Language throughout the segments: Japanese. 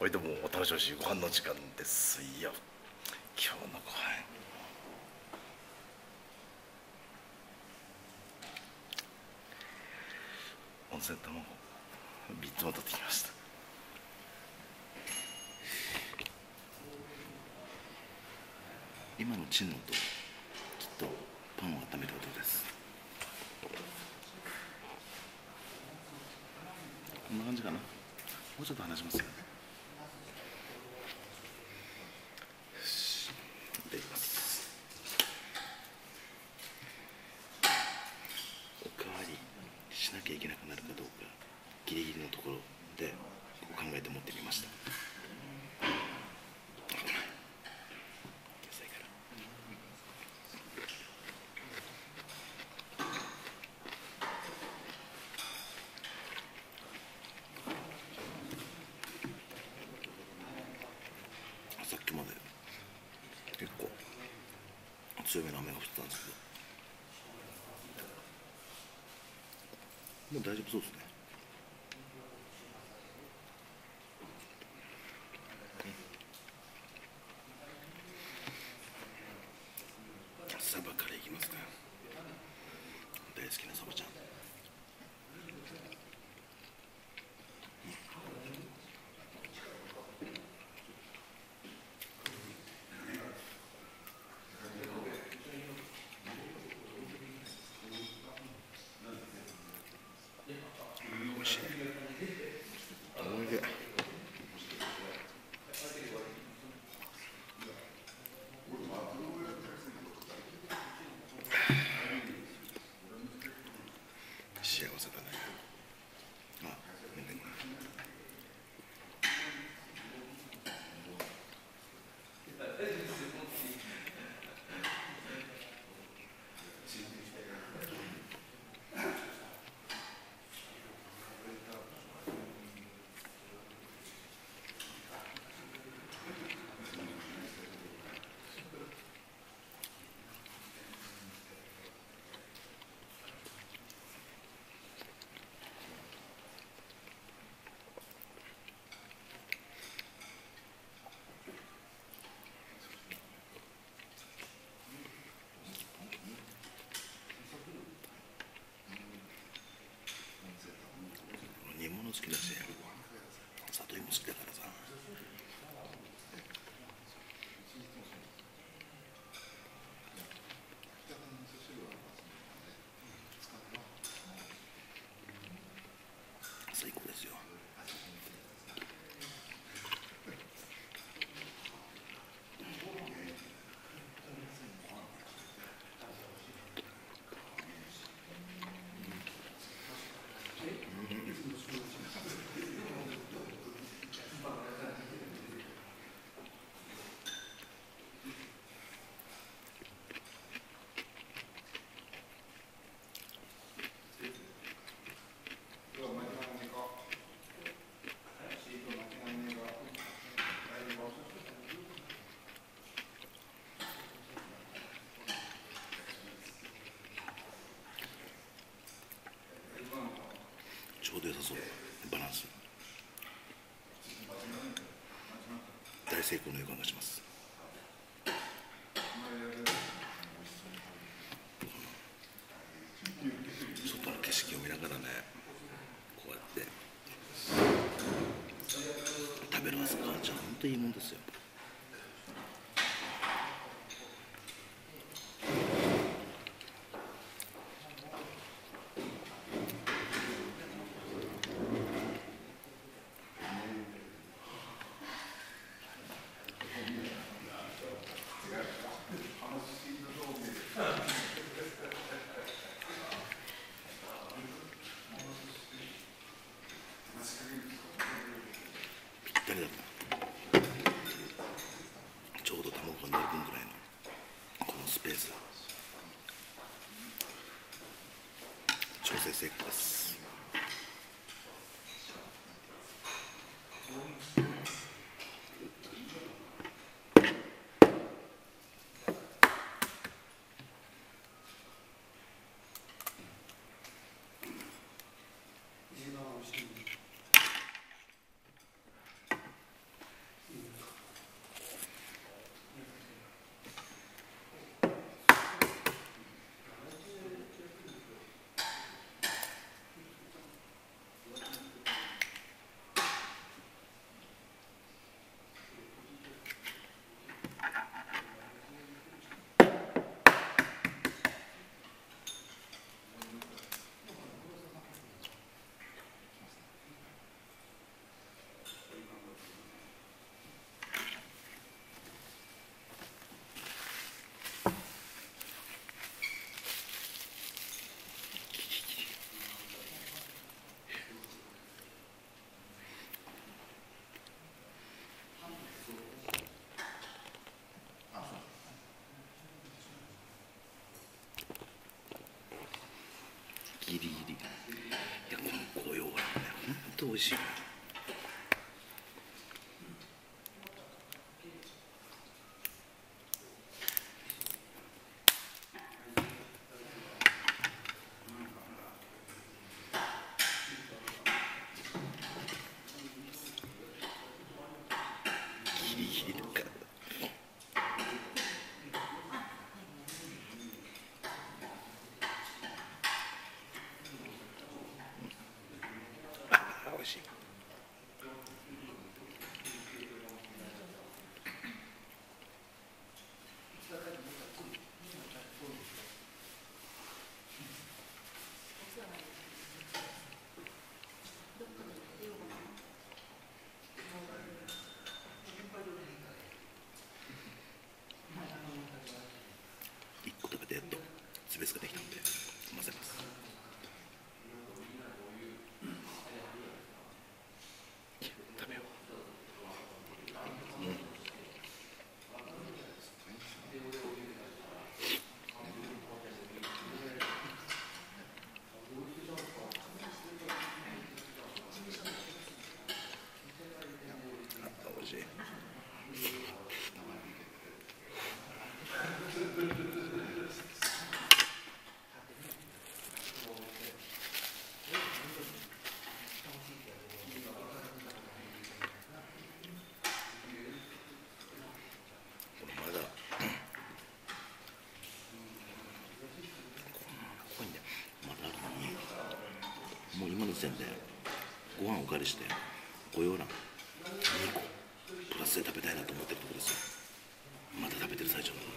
おいでもお楽しみご飯の時間です。よ今日のご飯。温泉卵3つも取ってきました。今のチンの音きっとパンを温める音です。こんな感じかな？もうちょっと話しますよねよしいただきますおかわりしなきゃいけなくなるかどうかギリギリのところで考えて持ってみました野菜からさっきまで結構強めの雨が降ってたんですけど。もう大丈夫そうですねサバからいきますか大好きなサバちゃんおいしいおいで幸せだねあごめんね煮物好きだし里芋好きだからさ最高ですよバランス。大成功の予感がします。外の景色を見ながらねこうやって食べる朝ごはんじゃ本当いいもんですよぴったりだったちょうど卵が乗る分ぐらいのこのスペース。調整成功です。味しいギリギリだからあ美味しい。一個食べてやっとスベスができたんで混ぜます食べよううんあ美味しいこれまだここにねまだあるのにもう今の時点でご飯お借りしてご用欄2個プラスで食べたいなと思ってるところですよ。まだ食べてる最中なの。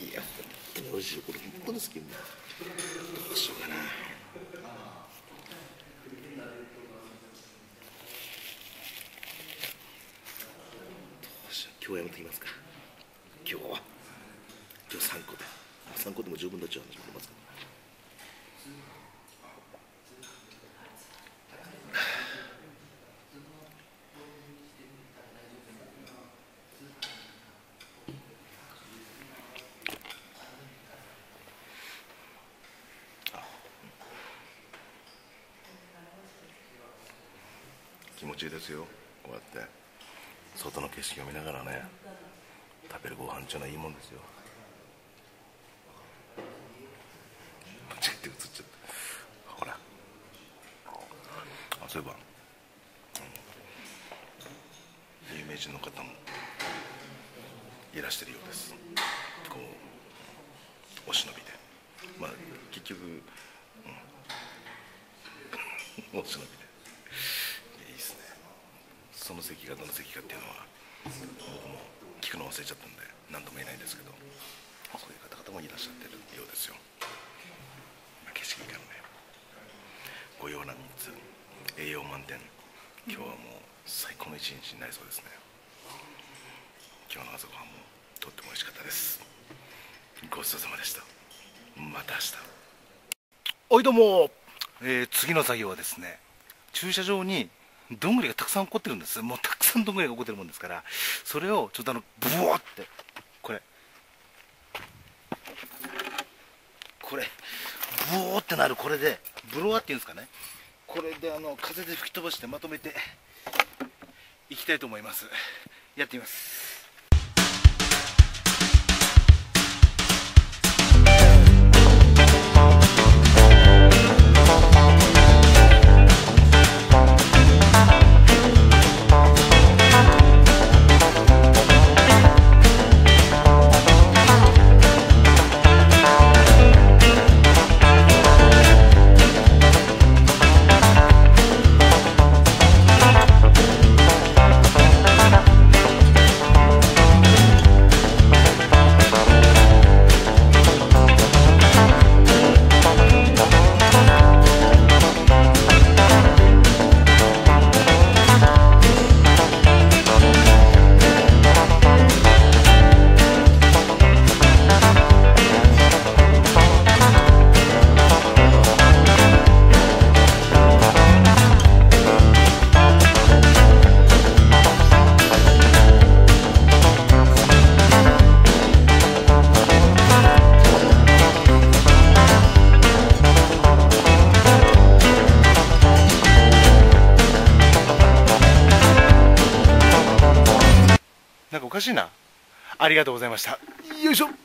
にいや本当に美味しいこれ本当に好きんだどうしようかな。どうしよう。今日はやめてきますか。今日は。今日3個で。3個でも十分だっちゃう話もありますから気持ちいいですよ。こうやって。外の景色を見ながらね。食べるご飯っていうのはいいもんですよ。間違って映っちゃった。ほら。あそういえば、うん。有名人の方も。いらしてるようです。こうお忍びで。まあ結局、うん、お忍びで。その席がどの席かっていうのは僕も聞くの忘れちゃったんで何とも言えないですけどそういう方々もいらっしゃってるようですよ、まあ景色からねご用な3つ栄養満点今日はもう最高の一日になりそうですね。今日の朝ごはんもとっても美味しかったです。ごちそうさまでした。また明日。おいどうも、えー次の作業はですね駐車場にどんぐりがたくさん起こってるんです。もうたくさんどんぐりが起こってるもんですからそれをちょっとあのブワーってこれ。これブワーってなるこれでブロワーっていうんですかね。これであの風で吹き飛ばしてまとめていきたいと思います。やってみます。ありがとうございました。よいしょ。